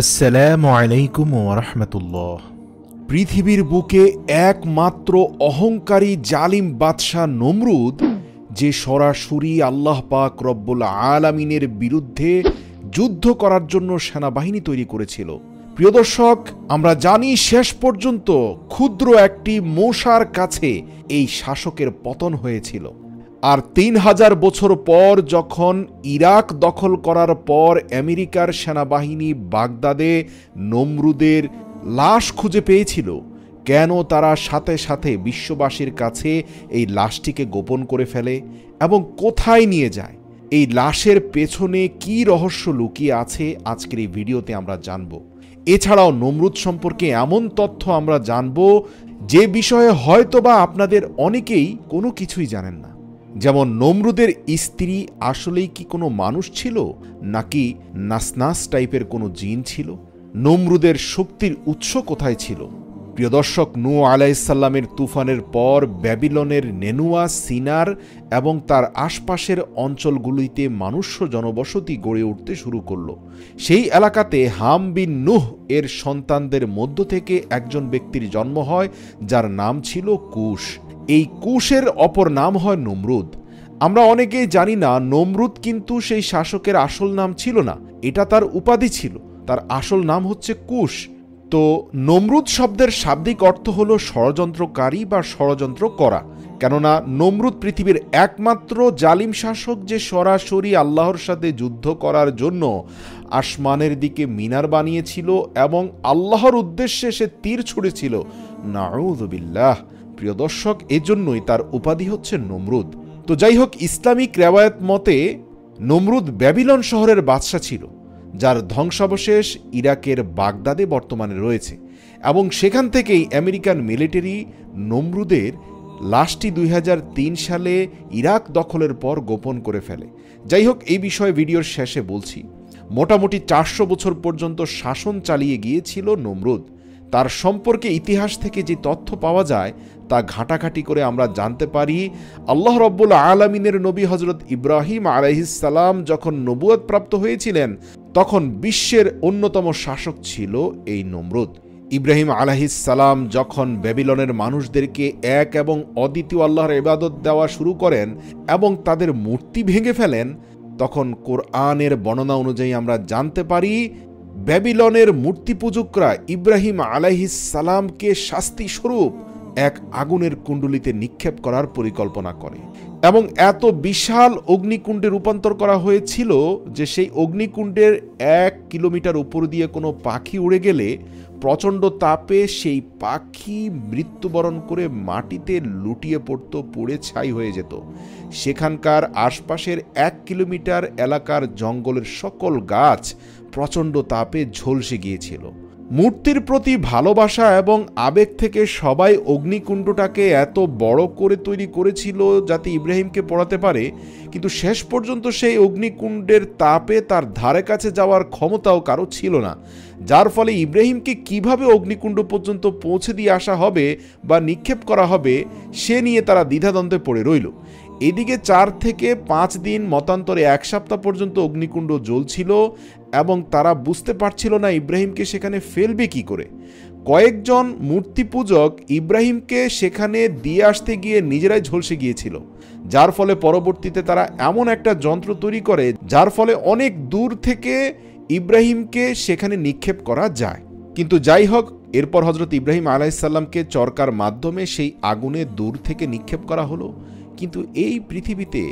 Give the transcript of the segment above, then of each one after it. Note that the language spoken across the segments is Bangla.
আসসালামু আলাইকুম ওরহমতুল্লাহ পৃথিবীর বুকে একমাত্র অহংকারী জালিম বাদশাহ নমরুদ, যে সরাসরি আল্লাহ পাক রব্বুল আলামিনের বিরুদ্ধে যুদ্ধ করার জন্য সেনাবাহিনী তৈরি করেছিল। প্রিয় দর্শক, আমরা জানি শেষ পর্যন্ত ক্ষুদ্র একটি মশার কাছে এই শাসকের পতন হয়েছিল। আর তিন হাজার বছর পর যখন ইরাক দখল করার পর আমেরিকার সেনাবাহিনী বাগদাদে নমরুদের লাশ খুঁজে পেয়েছিল, কেন তারা সাথে সাথে বিশ্ববাসীর কাছে এই লাশটিকে গোপন করে ফেলে এবং কোথায় নিয়ে যায়? এই লাশের পেছনে কি রহস্য লুকিয়ে আছে আজকের এই ভিডিওতে আমরা জানব। এছাড়াও নমরুদ সম্পর্কে এমন তথ্য আমরা জানব যে বিষয়ে হয়তোবা আপনাদের অনেকেই কোনো কিছুই জানেন না। যেমন নমরুদের স্ত্রী আসলেই কি কোনো মানুষ ছিল, নাকি নাসনাস টাইপের কোনো জিন ছিল? নমরুদের শক্তির উৎস কোথায় ছিল? প্রিয় দর্শক নু আলাইসাল্লামের তুফানের পর ব্যাবিলনের নেনুয়া, সিনার এবং তার আশপাশের অঞ্চলগুলিতে মানুষ্য জনবসতি গড়ে উঠতে শুরু করল। সেই এলাকাতে হাম বিন নুহ এর সন্তানদের মধ্য থেকে একজন ব্যক্তির জন্ম হয়, যার নাম ছিল কুশ। এই কুশের অপর নাম হয় নমরুদ। আমরা অনেকেই জানি না, নমরুদ কিন্তু সেই শাসকের আসল নাম ছিল না। এটা তার উপাধি ছিল। তার আসল নাম হচ্ছে কুশ। তো নমরুদ শব্দের শাব্দিক অর্থ হল ষড়যন্ত্রকারী বা ষড়যন্ত্র করা। কেননা নমরুদ পৃথিবীর একমাত্র জালিম শাসক যে সরাসরি আল্লাহর সাথে যুদ্ধ করার জন্য আসমানের দিকে মিনার বানিয়েছিল এবং আল্লাহর উদ্দেশ্যে সে তীর ছুড়েছিল। নাউদুবিল্লাহ প্রিয় দর্শক, এজন্যই তার উপাধি হচ্ছে নমরুদ। তো যাই হোক ইসলামিক রেওয়ায়ত মতে নমরুদ ব্যাবিলন শহরের বাদশা ছিল, যার ধ্বংসাবশেষ ইরাকের বাগদাদে বর্তমানে রয়েছে এবং সেখান থেকেই আমেরিকান মিলিটারি নমরুদের লাশটি দুই হাজার তিন সালে ইরাক দখলের পর গোপন করে ফেলে। যাই হোক এই বিষয়ে ভিডিওর শেষে বলছি, মোটামুটি চারশো বছর পর্যন্ত শাসন চালিয়ে গিয়েছিল নমরুদ। তার সম্পর্কে ইতিহাস থেকে যে তথ্য পাওয়া যায় তা ঘাটাঘাটি করে আমরা জানতে পারি, আল্লাহ রব্বুল আলমিনের নবী হজরত ইব্রাহিম আলাইহিসাল্লাম যখন নবুয়ত প্রাপ্ত হয়েছিলেন, তখন বিশ্বের অন্যতম শাসক ছিল এই নমরুদ। ইব্রাহিম আলাহিসাল্লাম যখন ব্যাবিলনের মানুষদেরকে এক এবং অদ্বিতীয় আল্লাহর ইবাদত দেওয়া শুরু করেন এবং তাদের মূর্তি ভেঙে ফেলেন, তখন কোরআনের বর্ণনা অনুযায়ী আমরা জানতে পারি, ব্যাবিলনের মূর্তি পূজকরা ইব্রাহিম আলাইহিসালামকে শাস্তি স্বরূপ এক আগুনের কুণ্ডলিতে নিক্ষেপ করার পরিকল্পনা করে। এবং এত বিশাল অগ্নিকুণ্ডে রূপান্তর করা হয়েছিল যে সেই অগ্নিকুণ্ডের এক কিলোমিটার উপর দিয়ে কোনো পাখি উড়ে গেলে প্রচণ্ড তাপে সেই পাখি মৃত্যুবরণ করে মাটিতে লুটিয়ে পড়তো, পুড়ে ছাই হয়ে যেত। সেখানকার আশপাশের এক কিলোমিটার এলাকার জঙ্গলের সকল গাছ প্রচণ্ড তাপে ঝলসে গিয়েছিল। মূর্তির প্রতি ভালোবাসা এবং আবেগ থেকে সবাই অগ্নিকুণ্ডটাকে এত বড় করে তৈরি করেছিল যাতে ইব্রাহিমকে পড়াতে পারে, কিন্তু শেষ পর্যন্ত সেই অগ্নিকুণ্ডের তাপে তার ধারে কাছে যাওয়ার ক্ষমতাও কারও ছিল না, যার ফলে ইব্রাহিমকে কীভাবে অগ্নিকুণ্ড পর্যন্ত পৌঁছে দিয়ে আসা হবে বা নিক্ষেপ করা হবে, সে নিয়ে তারা দ্বিধাদ্বন্দ্বে পড়ে রইল। এদিকে চার থেকে পাঁচ দিন মতান্তরে এক সপ্তাহ পর্যন্ত অগ্নিকুণ্ড জ্বলছিল এবং তারা বুঝতে পারছিল না ইব্রাহিমকে সেখানে ফেলবে কি করে। কয়েকজন মূর্তি পূজক ইব্রাহিমকে সেখানে দিয়ে আসতে গিয়ে নিজেরাই ঝলসে গিয়েছিল, যার ফলে পরবর্তীতে তারা এমন একটা যন্ত্র তৈরি করে, যার ফলে অনেক দূর থেকে ইব্রাহিমকে সেখানে নিক্ষেপ করা যায়। কিন্তু যাই হোক, এরপর হজরত ইব্রাহিম আলাইসাল্লামকে চরকার মাধ্যমে সেই আগুনে দূর থেকে নিক্ষেপ করা হলো। কিন্তু এই পৃথিবীতে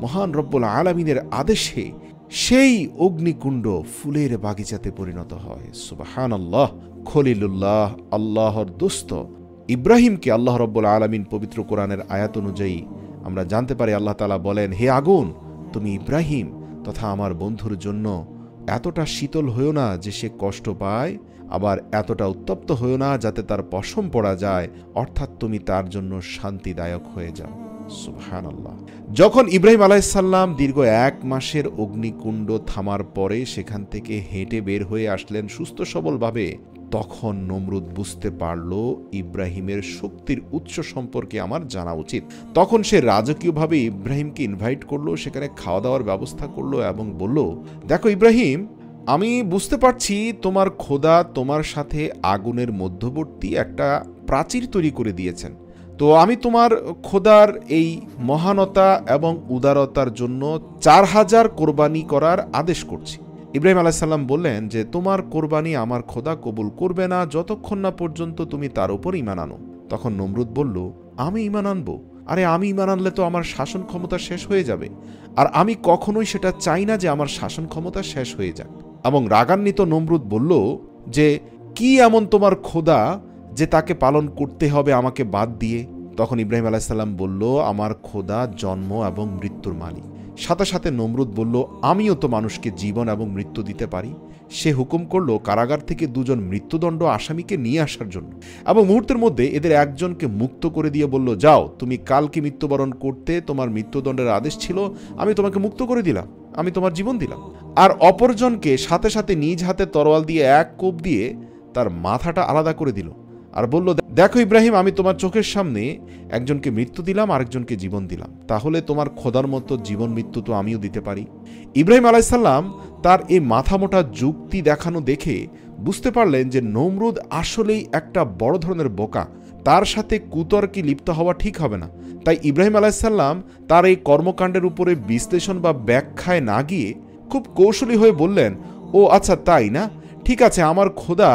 মহান রব্বুল আলমিনের আদেশে সেই অগ্নিকুণ্ড ফুলের বাগিচাতে পরিণত হয়। সুবাহান আল্লাহ খলিলুল্লাহ, আল্লাহর দোস্ত। ইব্রাহিমকে আল্লাহ রব্বুল আলমিন পবিত্র কোরআনের আয়াত অনুযায়ী আমরা জানতে পারি, আল্লাহ তালা বলেন, হে আগুন, তুমি ইব্রাহিম, তথা আমার বন্ধুর জন্য এতটা শীতল হয়েও না যে সে কষ্ট পায়, আবার এতটা উত্তপ্ত হয়েও না যাতে তার পশম পড়া যায়, অর্থাৎ তুমি তার জন্য শান্তিদায়ক হয়ে যাও। যখন ইব্রাহিম আলাইসাল্লাম দীর্ঘ এক মাসের অগ্নিকুণ্ড থামার পরে সেখান থেকে হেঁটে বের হয়ে আসলেন সুস্থ সবলভাবে, তখন নমরুদ বুঝতে পারল, ইব্রাহিমের শক্তির উৎস সম্পর্কে আমার জানা উচিত। তখন সে রাজকীয়ভাবে ইব্রাহিমকে ইনভাইট করল, সেখানে খাওয়া দাওয়ার ব্যবস্থা করল এবং বলল, দেখো ইব্রাহিম, আমি বুঝতে পারছি তোমার খোদা তোমার সাথে আগুনের মধ্যবর্তী একটা প্রাচীর তৈরি করে দিয়েছেন। তো আমি তোমার খোদার এই মহানতা এবং উদারতার জন্য চার হাজার কোরবানি করার আদেশ করছি। ইব্রাহিম আলাইসাল্লাম বললেন যে, তোমার কোরবানি আমার খোদা কবুল করবে না, যতক্ষণ না পর্যন্ত তুমি তার উপর ইমান আনো। তখন নমরুদ বলল, আমি ইমান আনব? আরে, আমি ইমান আনলে তো আমার শাসন ক্ষমতা শেষ হয়ে যাবে। আর আমি কখনোই সেটা চাই না যে আমার শাসন ক্ষমতা শেষ হয়ে যাক। এবং রাগান্বিত নমরুদ বলল যে, কি এমন তোমার খোদা যে তাকে পালন করতে হবে আমাকে বাদ দিয়ে, তখন ইব্রাহিম আলাইসাল্লাম বলল, আমার খোদা, জন্ম এবং মৃত্যুর মালিক। সাথে সাথে নমরুদ বলল, আমিও তো মানুষকে জীবন এবং মৃত্যু দিতে পারি। সে হুকুম করল, কারাগার থেকে দুজন মৃত্যুদণ্ড আসামিকে নিয়ে আসার জন্য। এবং মুহূর্তের মধ্যে এদের একজনকে মুক্ত করে দিয়ে বলল, যাও, তুমি কালকে মৃত্যুবরণ করতে তোমার মৃত্যুদণ্ডের আদেশ ছিল, আমি তোমাকে মুক্ত করে দিলাম, আমি তোমার জীবন দিলাম। আর অপরজনকে সাথে সাথে নিজ হাতে তরোয়াল দিয়ে এক কোপ দিয়ে তার মাথাটা আলাদা করে দিল। আর বলল দেখো ইব্রাহিম, আমি তোমার চোখের সামনে একজনকে মৃত্যু দিলাম, আরেকজনকে জীবন দিলাম। তাহলে তোমার খোদার মতো জীবন মৃত্যু তো আমিও দিতে পারি। ইব্রাহিম আলাইসাল্লাম তার এই মাথামোটা যুক্তি দেখানো দেখে বুঝতে পারলেন যে নমরুদ আসলেই একটা বড় ধরনের বোকা। তার সাথে কুতর্কে লিপ্ত হওয়া ঠিক হবে না। তাই ইব্রাহিম আলাইসাল্লাম তার এই কর্মকাণ্ডের উপরে বিশ্লেষণ বা ব্যাখ্যায় না গিয়ে খুব কৌশলী হয়ে বললেন, ও আচ্ছা তাই না? ঠিক আছে, আমার খোদা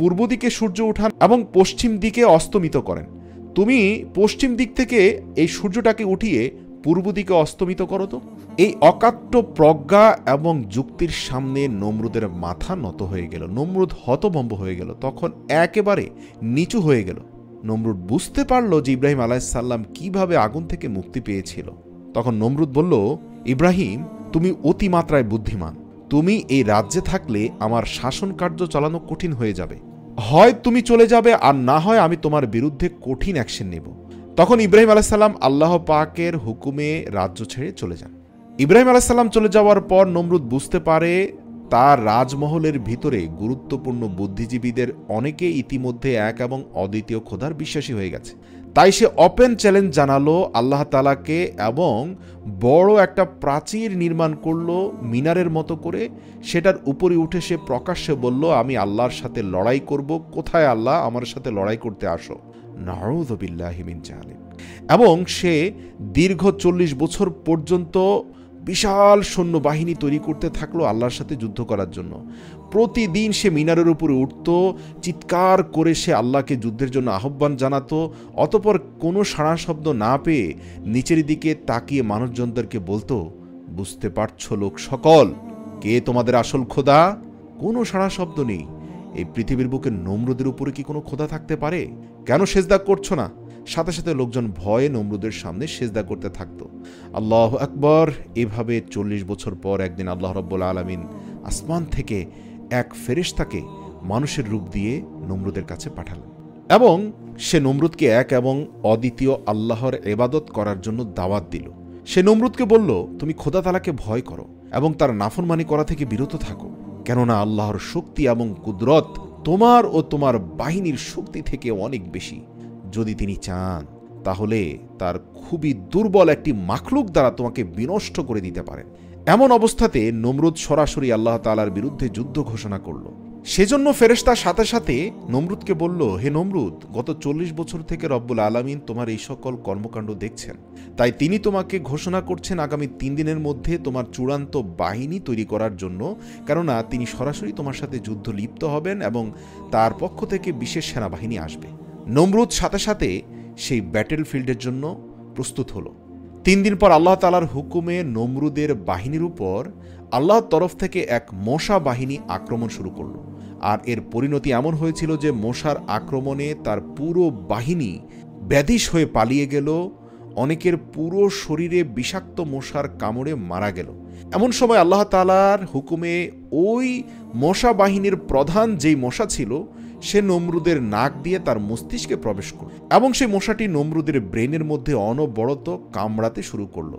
পূর্ব দিকে সূর্য উঠান এবং পশ্চিম দিকে অস্তমিত করেন। তুমি পশ্চিম দিক থেকে এই সূর্যটাকে উঠিয়ে পূর্ব দিকে অস্তমিত করো তো। এই অকাট্য প্রজ্ঞা এবং যুক্তির সামনে নমরুদের মাথা নত হয়ে গেল, নমরুদ হতভম্ব হয়ে গেল, তখন একেবারে নিচু হয়ে গেল। নমরুদ বুঝতে পারল যে ইব্রাহিম আলাইসাল্লাম কীভাবে আগুন থেকে মুক্তি পেয়েছিল। তখন নমরুদ বলল, ইব্রাহিম, তুমি অতিমাত্রায় বুদ্ধিমান। তুমি এই রাজ্যে থাকলে আমার শাসন কার্য চালানো কঠিন হয়ে যাবে। হয় তুমি চলে যাবে আর না হয় আমি তোমার বিরুদ্ধে কঠিন অ্যাকশন নেব। তখন ইব্রাহিম আলাইসাল্লাম আল্লাহ পাকের হুকুমে রাজ্য ছেড়ে চলে যান। ইব্রাহিম আলাইসাল্লাম চলে যাওয়ার পর নমরুদ বুঝতে পারে তার রাজমহলের ভিতরে গুরুত্বপূর্ণ বুদ্ধিজীবীদের অনেকে ইতিমধ্যে এক এবং অদ্বিতীয় খোদার বিশ্বাসী হয়ে গেছে। তাই সে ওপেন চ্যালেঞ্জ জানালো আল্লাহ তালাকে এবং বড় একটা প্রাচীর নির্মাণ করল মিনারের মতো করে। সেটার উপরে উঠে সে প্রকাশ্যে বলল, আমি আল্লাহর সাথে লড়াই করব। কোথায় আল্লাহ? আমার সাথে লড়াই করতে আসো। নারুদবিল্লাহিমিন জাহালিম। এবং সে দীর্ঘ চল্লিশ বছর পর্যন্ত বিশাল সৈন্য বাহিনী তৈরি করতে থাকল আল্লাহর সাথে যুদ্ধ করার জন্য। প্রতিদিন সে মিনারের উপরে উঠত, চিৎকার করে সে আল্লাহকে যুদ্ধের জন্য আহ্বান জানাতো, অতপর কোনো সাড়া শব্দ না পেয়ে নিচের দিকে তাকিয়ে মানুষজনদেরকে বলতো, বুঝতে পারছ লোক সকল, কে তোমাদের আসল খোদা? কোনো সাড়া শব্দ নেই। এই পৃথিবীর বুকে নমরুদের উপরে কি কোনো খোদা থাকতে পারে? কেন সেজদা করছ না? সাথে সাথে লোকজন ভয়ে নমরুদের সামনে সেজদা করতে থাকতো। আল্লাহ আকবর। এভাবে চল্লিশ বছর পর একদিন আল্লাহ রব্বুল আলমিন আসমান থেকে এক ফেরিস্তাকে মানুষের রূপ দিয়ে নমরুদের কাছে পাঠালেন এবং সে নমরুদকে এক এবং অদ্বিতীয় আল্লাহর এবাদত করার জন্য দাওয়াত দিল। সে নমরুদকে বলল, তুমি খোদা তালাকে ভয় করো এবং তার নাফরমানি করা থেকে বিরত থাকো। কেননা আল্লাহর শক্তি এবং কুদরত তোমার ও তোমার বাহিনীর শক্তি থেকে অনেক বেশি। যদি তিনি চান, তাহলে তার খুবই দুর্বল একটি মাখলুক দ্বারা তোমাকে বিনষ্ট করে দিতে পারেন। এমন অবস্থাতে নমরুদ সরাসরি আল্লাহ তালার বিরুদ্ধে যুদ্ধ ঘোষণা করল। সেজন্য ফেরেস্তার সাথে সাথে নমরুদকে বলল, হে নমরুদ, গত চল্লিশ বছর থেকে রব্বুল আলমিন তোমার এই সকল কর্মকাণ্ড দেখছেন। তাই তিনি তোমাকে ঘোষণা করছেন আগামী তিন দিনের মধ্যে তোমার চূড়ান্ত বাহিনী তৈরি করার জন্য, কেননা তিনি সরাসরি তোমার সাথে যুদ্ধ লিপ্ত হবেন এবং তার পক্ষ থেকে বিশেষ সেনাবাহিনী আসবে। নমরুদ সাথে সাথে সেই ব্যাটেল ফিল্ডের জন্য প্রস্তুত হলো। তিন দিন পর আল্লাহ তালার হুকুমে নমরুদের বাহিনীর উপর আল্লাহর তরফ থেকে এক মশা বাহিনী আক্রমণ শুরু করল। আর এর পরিণতি এমন হয়েছিল যে মশার আক্রমণে তার পুরো বাহিনী ব্যাধিস হয়ে পালিয়ে গেল, অনেকের পুরো শরীরে বিষাক্ত মশার কামড়ে মারা গেল। এমন সময় আল্লাহ তালার হুকুমে ওই মশা বাহিনীর প্রধান যেই মশা ছিল সে নমরুদের নাক দিয়ে তার মস্তিষ্কে প্রবেশ করল এবং সেই মশাটি নমরুদের ব্রেনের মধ্যে অনবরত কামড়াতে শুরু করল।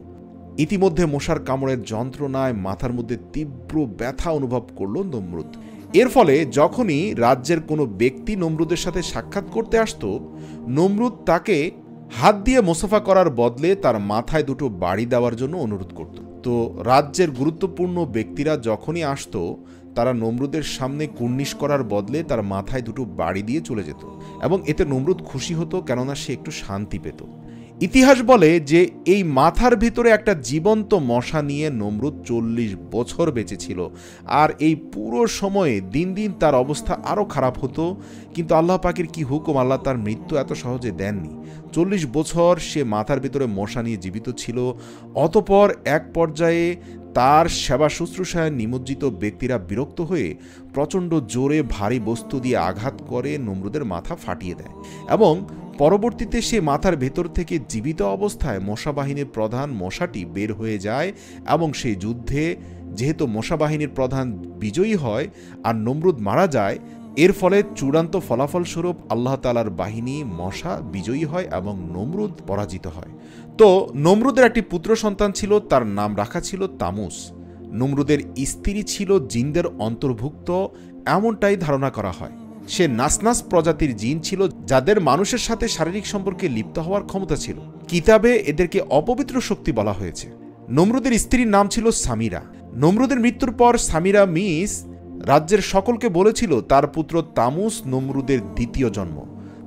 ইতিমধ্যে মশার কামড়ের যন্ত্রণায় মাথার মধ্যে তীব্র ব্যথা অনুভব করল নমরুদ। এর ফলে যখনই রাজ্যের কোনো ব্যক্তি নমরুদের সাথে সাক্ষাৎ করতে আসত, নমরুদ তাকে হাত দিয়ে মোসাফা করার বদলে তার মাথায় দুটো বাড়ি দেওয়ার জন্য অনুরোধ করত। তো রাজ্যের গুরুত্বপূর্ণ ব্যক্তিরা যখনই আসত তারা নমরুদের সামনে কুর্নিশ করার বদলে তার মাথায় দুটো বাড়ি দিয়ে চলে যেত। এবং এতে নমরুদ খুশি হতো কেননা সে একটু শান্তি পেত। ইতিহাস বলে যে এই মাথার ভিতরে একটা জীবন্ত মশা নিয়ে নমরুদ চল্লিশ বছর বেঁচেছিল আর এই পুরো সময়ে দিন দিন তার অবস্থা আরও খারাপ হতো। কিন্তু আল্লাহ পাকের কি হুকুম? আল্লাহ তার মৃত্যু এত সহজে দেননি। চল্লিশ বছর সে মাথার ভিতরে মশা নিয়ে জীবিত ছিল। অতপর এক পর্যায়ে তার সেবা শুশ্রূষায় নিমজ্জিত ব্যক্তিরা বিরক্ত হয়ে প্রচণ্ড জোরে ভারী বস্তু দিয়ে আঘাত করে নমরুদের মাথা ফাটিয়ে দেয়। এবং পরবর্তীতে সে মাথার ভেতর থেকে জীবিত অবস্থায় মশা বাহিনীর প্রধান মশাটি বের হয়ে যায় এবং সেই যুদ্ধে, যেহেতু মশা বাহিনীর প্রধান বিজয়ী হয় আর নমরুদ মারা যায়, এর ফলে চূড়ান্ত ফলাফলস্বরূপ আল্লাহ তালার বাহিনী মশা বিজয়ী হয় এবং নমরুদ পরাজিত হয়। তো নমরুদের একটি পুত্র সন্তান ছিল, তার নাম রাখা ছিল তামুস। নমরুদের স্ত্রী ছিল জিন্দের অন্তর্ভুক্ত, এমনটাই ধারণা করা হয়। সে নাসনাস প্রজাতির জিন ছিল যাদের মানুষের সাথে শারীরিক সম্পর্কে লিপ্ত হওয়ার ক্ষমতা ছিল। কিতাবে এদেরকে অপবিত্র শক্তি বলা হয়েছে। নমরুদের স্ত্রীর নাম ছিল সামিরা। নমরুদের মৃত্যুর পর সামিরা মিস রাজ্যের সকলকে বলেছিল, তার পুত্র তামুস নমরুদের দ্বিতীয় জন্ম।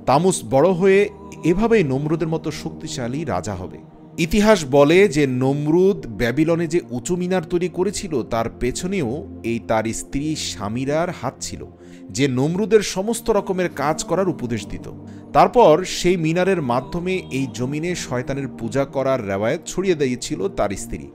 তামুস বড় হয়ে এভাবেই নমরুদের মতো শক্তিশালী রাজা হবে। ইতিহাস বলে যে নমরুদ ব্যাবিলনে যে উঁচু মিনার তৈরি করেছিল, তার পেছনেও এই তার স্ত্রী স্বামীরার হাত ছিল। যে নমরুদের সমস্ত রকমের কাজ করার উপদেশ দিত। তারপর সেই মিনারের মাধ্যমে এই জমিনে শয়তানের পূজা করার রেওয়ায়ত ছড়িয়ে দিয়েছিল তার স্ত্রী।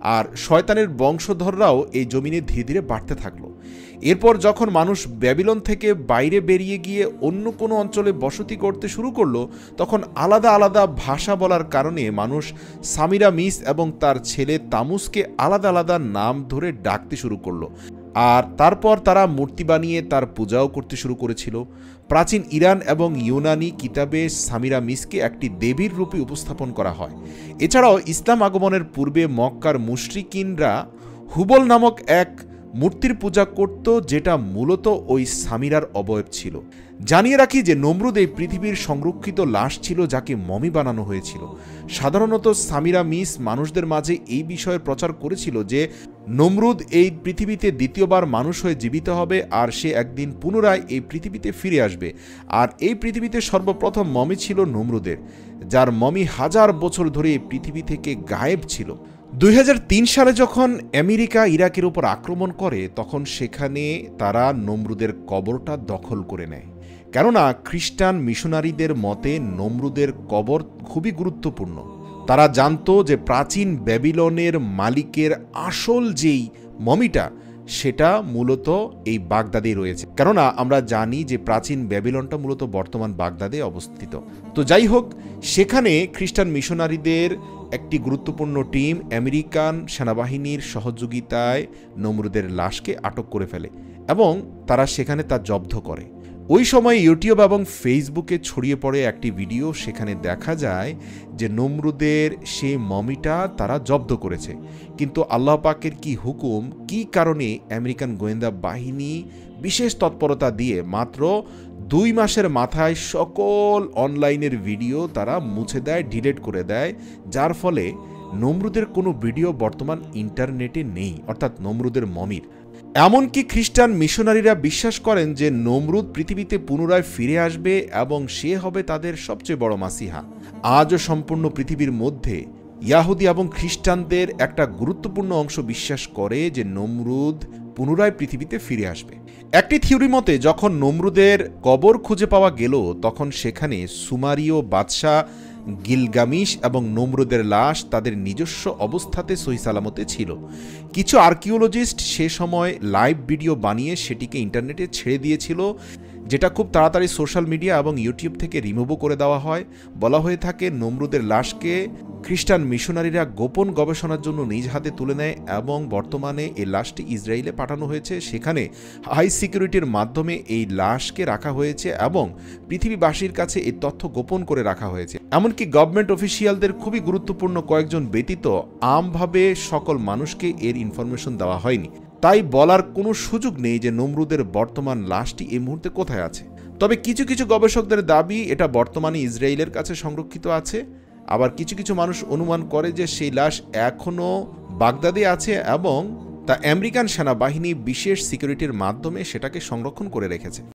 আর শয়তানের বংশধররাও এই জমিনে ধীরে ধীরে বাড়তে থাকল। এরপর যখন মানুষ ব্যাবিলন থেকে বাইরে বেরিয়ে গিয়ে অন্য কোনো অঞ্চলে বসতি করতে শুরু করল, তখন আলাদা আলাদা ভাষা বলার কারণে মানুষ সামিরা মিস এবং তার ছেলে তামুসকে আলাদা আলাদা নাম ধরে ডাকতে শুরু করল। আর তারপর তারা মূর্তি বানিয়ে তার পূজাও করতে শুরু করেছিল। প্রাচীন ইরান এবং ইউনানি কিতাবে সামিরা মিসকে একটি দেবীর রূপে উপস্থাপন করা হয়। এছাড়াও ইসলাম আগমনের পূর্বে মক্কার মুশরিকিনরা হুবল নামক এক মূর্তির পূজা করত যেটা মূলত ওই সামিরার অবয়ব ছিল। জানিয়ে রাখি যে নমরুদ এই পৃথিবীর সংরক্ষিত লাশ ছিল যাকে মমি বানানো হয়েছিল। সাধারণত সামিরা মিস, মানুষদের মাঝে এই বিষয়ে প্রচার করেছিল যে নমরুদ এই পৃথিবীতে দ্বিতীয়বার মানুষ হয়ে জীবিত হবে আর সে একদিন পুনরায় এই পৃথিবীতে ফিরে আসবে। আর এই পৃথিবীতে সর্বপ্রথম মমি ছিল নমরুদের, যার মমি হাজার বছর ধরে এই পৃথিবী থেকে গায়েব ছিল। দুই হাজার তিন সালে যখন আমেরিকা ইরাকের উপর আক্রমণ করে, তখন সেখানে তারা নমরুদের কবরটা দখল করে নেয়। কেননা, খ্রিস্টান মিশনারিদের মতে নমরুদের কবর খুবই গুরুত্বপূর্ণ। তারা জানতো যে প্রাচীন ব্যাবিলনের মালিকের আসল যেই মমিটা, সেটা মূলত এই বাগদাদে রয়েছে। কেননা, আমরা জানি যে প্রাচীন ব্যাবিলনটা মূলত বর্তমান বাগদাদে অবস্থিত। তো যাই হোক, সেখানে খ্রিস্টান মিশনারিদের একটি গুরুত্বপূর্ণ টিম আমেরিকান সেনাবাহিনীর সহযোগিতায় নমরুদের লাশকে আটক করে ফেলে এবং তারা সেখানে তা জব্দ করে। ওই সময় ইউটিউব এবং ফেসবুকে ছড়িয়ে পড়ে একটি ভিডিও, সেখানে দেখা যায় যে নমরুদের সেই মমিটা তারা জব্দ করেছে। কিন্তু আল্লাহ পাকের কি হুকুম, কি কারণে আমেরিকান গোয়েন্দা বাহিনী বিশেষ তৎপরতা দিয়ে মাত্র দুই মাসের মাথায় সকল অনলাইনের ভিডিও তারা মুছে দেয়, ডিলেট করে দেয়, যার ফলে নমরুদের কোনো ভিডিও বর্তমান ইন্টারনেটে নেই, অর্থাৎ নমরুদের মমির। এমনকি খ্রিস্টান মিশনারিরা বিশ্বাস করেন যে নমরুদ পৃথিবীতে পুনরায় ফিরে আসবে এবং সে হবে তাদের সবচেয়ে বড় মাসিহা। আজও সম্পূর্ণ পৃথিবীর মধ্যে ইয়াহুদি এবং খ্রিস্টানদের একটা গুরুত্বপূর্ণ অংশ বিশ্বাস করে যে নমরুদ পুনরায় পৃথিবীতে ফিরে আসবে। একটি থিওরি মতে, যখন নমরুদের কবর খুঁজে পাওয়া গেল, তখন সেখানে সুমারীয় বাদশাহ গিলগামিশ এবং নমরুদের লাশ তাদের নিজস্ব অবস্থাতে সহি সালামতে ছিল। কিছু আর্কিওলজিস্ট সে সময় লাইভ ভিডিও বানিয়ে সেটিকে ইন্টারনেটে ছেড়ে দিয়েছিল। যেটা খুব তাড়াতাড়ি সোশ্যাল মিডিয়া এবং ইউটিউব থেকে রিমুভও করে দেওয়া হয়। বলা হয়ে থাকে, নমরুদের লাশকে খ্রিস্টান মিশনারিরা গোপন গবেষণার জন্য নিজ হাতে তুলে নেয় এবং বর্তমানে এই লাশটি ইসরায়েলে পাঠানো হয়েছে। সেখানে হাই সিকিউরিটির মাধ্যমে এই লাশকে রাখা হয়েছে এবং পৃথিবীবাসীর কাছে এই তথ্য গোপন করে রাখা হয়েছে। এমনকি গভর্নমেন্ট অফিসিয়ালদের খুবই গুরুত্বপূর্ণ কয়েকজন ব্যতীত, আমভাবে সকল মানুষকে এর ইনফরমেশন দেওয়া হয়নি। তাই বলার কোনো সুযোগ নেই যে নমরুদের বর্তমান লাশটি এই মুহূর্তে কোথায় আছে। তবে কিছু কিছু গবেষকদের দাবি, এটা বর্তমানে ইসরায়েলের কাছে সংরক্ষিত আছে। আবার কিছু কিছু মানুষ অনুমান করে যে সেই লাশ এখনও বাগদাদে আছে এবং তা আমেরিকান সেনাবাহিনী বিশেষ সিকিউরিটির মাধ্যমে সেটাকে সংরক্ষণ করে রেখেছে।